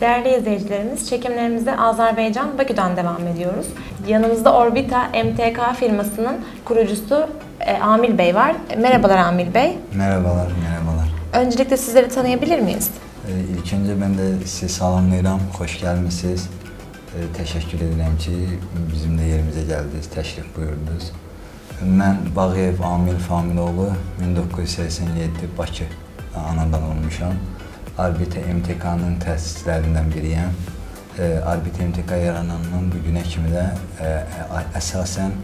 Değerli izleyicilerimiz, çekimlerimize Azerbaycan Bakü'den devam ediyoruz. Yanımızda Orbita MTK firmasının kurucusu e, Amil Bey var. Merhabalar Amil Bey. Merhabalar, merhabalar. Öncelikle sizleri tanıyabilir miyiz? Ee, ilk önce ben de sizi salamlayıram, xoş gəlmisiniz. Ee, teşekkür edirəm ki, bizim də yerimizə gəldiniz, təşrif buyurdunuz. Mən Bağıyev Amil Familoğlu 1987 Bakı anadan olmuşam. Arbitə MTK-nın təsislərindən biriyəm. Ee, Arbitə MTK yaranandan bu günə kimi də ə, ə, əsasən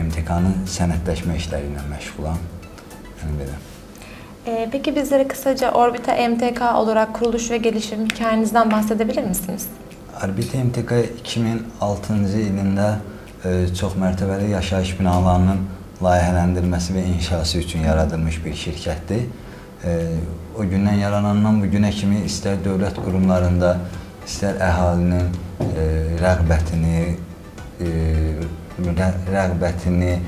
MTK-nın sənədləşmə işləri ilə məşğulam. Yəni belə. E, peki bizlere kısaca Orbita MTK olarak kuruluş ve gelişim hikayenizden bahsedebilir misiniz? Arbitə MTK 2006-cı ilində e, çox mərtəbəli yaşayış binalarının layihələndirilməsi və inşası üçün yaradılmış bir şirkətdir. O gündən yaranandan bu günə kimi istər dövlət qurumlarında, istər əhalinin e, rəğbətini, e, rə- rəğbətini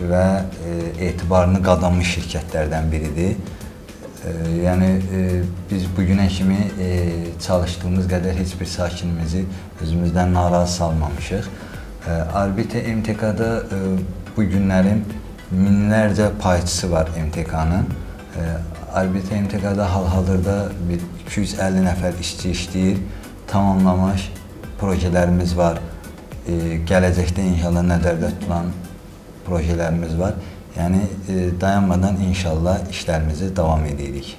və e, etibarını qazanmış şirkətlərdən biridir. Yəni biz bu günə kimi çalışdığımız qədər heç bir sakinimizi özümüzdən narazı salmamışıq. Arbitə MTK-da bu günlərin minlərcə payçısı var MTK-nın. Arbitə MTK-da hal-hazırda bir 250 nəfər işçi işləyir. Tamamlamış proyektlərimiz var. E, gələcəkdə inşallah nəzərdə tutulan proyektlərimiz var. Yəni e, dayanmadan inşallah işlərimizi davam edirik.